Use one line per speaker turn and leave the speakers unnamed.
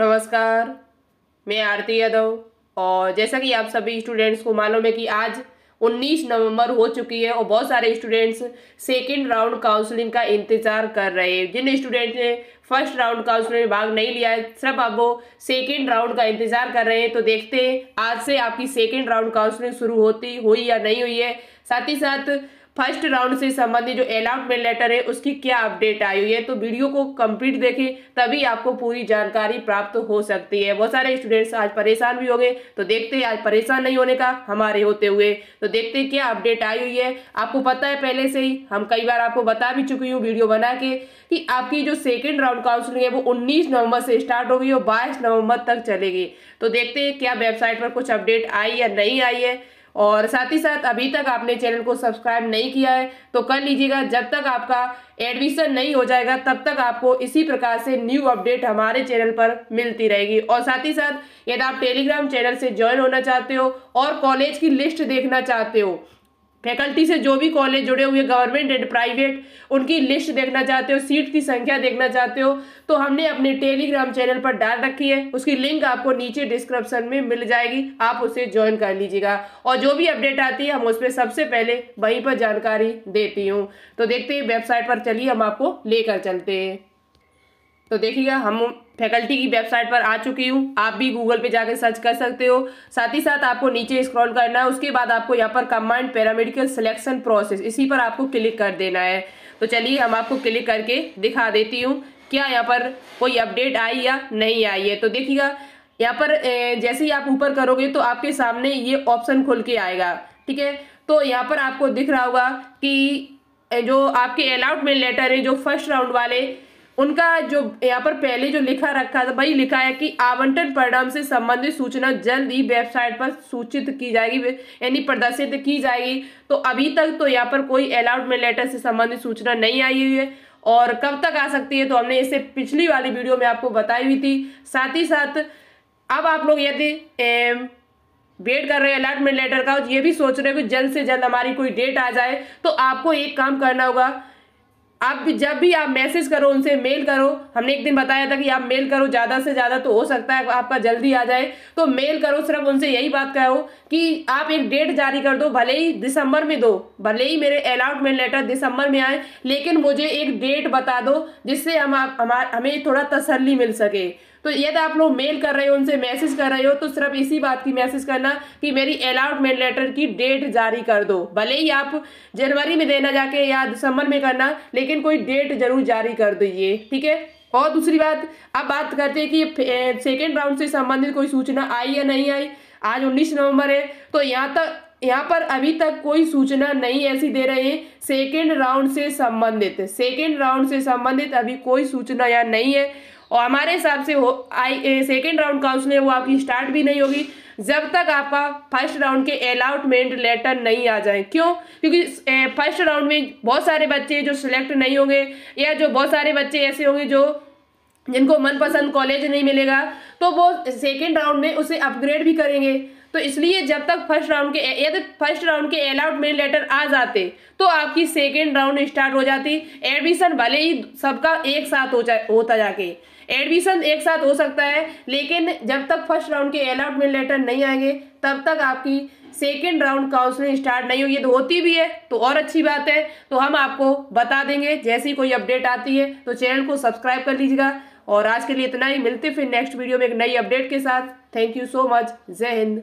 नमस्कार, मैं आरती यादव और जैसा कि आप सभी स्टूडेंट्स को मालूम है कि आज 19 नवंबर हो चुकी है और बहुत सारे स्टूडेंट्स सेकेंड राउंड काउंसलिंग का इंतज़ार कर रहे हैं। जिन स्टूडेंट ने फ़र्स्ट राउंड काउंसलिंग में भाग नहीं लिया है सिर्फ़ आप वो सेकेंड राउंड का इंतज़ार कर रहे हैं। तो देखते हैं, आज से आपकी सेकेंड राउंड काउंसलिंग शुरू होती हुई या नहीं हुई है। साथ ही साथ फ़र्स्ट राउंड से संबंधित जो अलॉटमेंट लेटर है, उसकी क्या अपडेट आई हुई है? तो वीडियो को कंप्लीट देखें, तभी आपको पूरी जानकारी प्राप्त हो सकती है। बहुत सारे स्टूडेंट्स आज परेशान भी हो गए तो देखते हैं, आज परेशान नहीं होने का हमारे होते हुए। तो देखते हैं क्या अपडेट आई हुई है। आपको पता है, पहले से ही हम कई बार आपको बता भी चुकी हूँ वीडियो बना के, कि आपकी जो सेकेंड राउंड काउंसलिंग है, वो उन्नीस नवंबर से स्टार्ट होगी और बाईस नवंबर तक चलेगी। तो देखते हैं क्या वेबसाइट पर कुछ अपडेट आई या नहीं आई है। और साथ ही साथ अभी तक आपने चैनल को सब्सक्राइब नहीं किया है तो कर लीजिएगा, जब तक आपका एडमिशन नहीं हो जाएगा, तब तक आपको इसी प्रकार से न्यू अपडेट हमारे चैनल पर मिलती रहेगी। और साथ ही साथ यदि आप टेलीग्राम चैनल से ज्वाइन होना चाहते हो और कॉलेज की लिस्ट देखना चाहते हो फैकल्टी से जो भी कॉलेज जुड़े हुए, गवर्नमेंट एंड प्राइवेट, उनकी लिस्ट देखना चाहते हो, सीट की संख्या देखना चाहते हो तो हमने अपने टेलीग्राम चैनल पर डाल रखी है। उसकी लिंक आपको नीचे डिस्क्रिप्शन में मिल जाएगी। आप उसे ज्वाइन कर लीजिएगा। और जो भी अपडेट आती है, हम उस पर सबसे पहले वहीं पर जानकारी देती हूँ। तो देखते हैं, वेबसाइट पर चलिए, हम आपको लेकर चलते हैं। तो देखिएगा, हम फैकल्टी की वेबसाइट पर आ चुकी हूँ। आप भी गूगल पे जाकर सर्च कर सकते हो। साथ ही साथ आपको नीचे स्क्रॉल करना है, उसके बाद आपको यहाँ पर कमांड पैरामेडिकल सिलेक्शन प्रोसेस, इसी पर आपको क्लिक कर देना है। तो चलिए हम आपको क्लिक करके दिखा देती हूँ, क्या यहाँ पर कोई अपडेट आई या नहीं आई है। तो देखिएगा, यहाँ पर जैसे ही आप ऊपर करोगे तो आपके सामने ये ऑप्शन खुल के आएगा, ठीक है? तो यहाँ पर आपको दिख रहा होगा कि जो आपके अलॉटमेंट लेटर है, जो फ़र्स्ट राउंड वाले उनका जो यहाँ पर पहले जो लिखा रखा था वही लिखा है कि आवंटन परिणाम से संबंधित सूचना जल्द ही वेबसाइट पर सूचित की जाएगी यानी प्रदर्शित की जाएगी। तो अभी तक तो यहाँ पर कोई अलॉटमेंट लेटर से संबंधित सूचना नहीं आई हुई है। और कब तक आ सकती है तो हमने इसे पिछली वाली वीडियो में आपको बताई हुई थी। साथ ही साथ, अब आप लोग यदि वेट कर रहे हैं अलॉटमेंट लेटर का, और ये भी सोच रहे हो कि जल्द से जल्द हमारी कोई डेट आ जाए तो आपको एक काम करना होगा। आप भी जब भी आप मैसेज करो, उनसे मेल करो, हमने एक दिन बताया था कि आप मेल करो ज़्यादा से ज़्यादा तो हो सकता है आपका जल्दी आ जाए। तो मेल करो, सिर्फ़ उनसे यही बात करो कि आप एक डेट जारी कर दो, भले ही दिसंबर में दो, भले ही मेरे अलाउटमेंट लेटर दिसंबर में आए, लेकिन मुझे एक डेट बता दो जिससे हम हमार हमें थोड़ा तसली मिल सके। तो यदि आप लोग मेल कर रहे हो, उनसे मैसेज कर रहे हो तो सिर्फ़ इसी बात की मैसेज करना कि मेरी अलॉटमेंट लेटर की डेट जारी कर दो। भले ही आप जनवरी में देना जाके या दिसंबर में करना, लेकिन कोई डेट ज़रूर जारी कर दीजिए ठीक है? और दूसरी बात, अब बात करते हैं कि सेकेंड राउंड से संबंधित कोई सूचना आई या नहीं आई? आज उन्नीस नवंबर है तो यहाँ तक, यहाँ पर अभी तक कोई सूचना नहीं ऐसी दे रहे हैं सेकेंड राउंड से संबंधित। सेकेंड राउंड से संबंधित अभी कोई सूचना यहाँ नहीं है। और हमारे हिसाब से हो, आई सेकेंड राउंड काउंसलिंग वो आपकी स्टार्ट भी नहीं होगी। जब तक आपका फ़र्स्ट राउंड के अलाउटमेंट लेटर नहीं आ जाए। क्यों? क्योंकि फ़र्स्ट राउंड में बहुत सारे बच्चे जो सिलेक्ट नहीं होंगे, या जो बहुत सारे बच्चे ऐसे होंगे जो, जिनको मनपसंद कॉलेज नहीं मिलेगा तो वो सेकेंड राउंड में उसे अपग्रेड भी करेंगे। तो इसलिए जब तक फ़र्स्ट राउंड के यदि फ़र्स्ट राउंड के अलॉटमेंट लेटर आ जाते तो आपकी सेकेंड राउंड स्टार्ट हो जाती। एडमिशन भले ही सबका एक साथ हो जाए, होता जाके। एडमिशन एक साथ हो सकता है, लेकिन जब तक फ़र्स्ट राउंड के अलॉटमेंट लेटर नहीं आएँगे, तब तक आपकी सेकेंड राउंड काउंसलिंग स्टार्ट नहीं होगी। तो होती भी है तो और अच्छी बात है। तो हम आपको बता देंगे, जैसी कोई अपडेट आती है तो चैनल को सब्सक्राइब कर लीजिएगा। और आज के लिए इतना ही। मिलते फिर नेक्स्ट वीडियो में एक नई अपडेट के साथ। थैंक यू सो मच जय हिंद।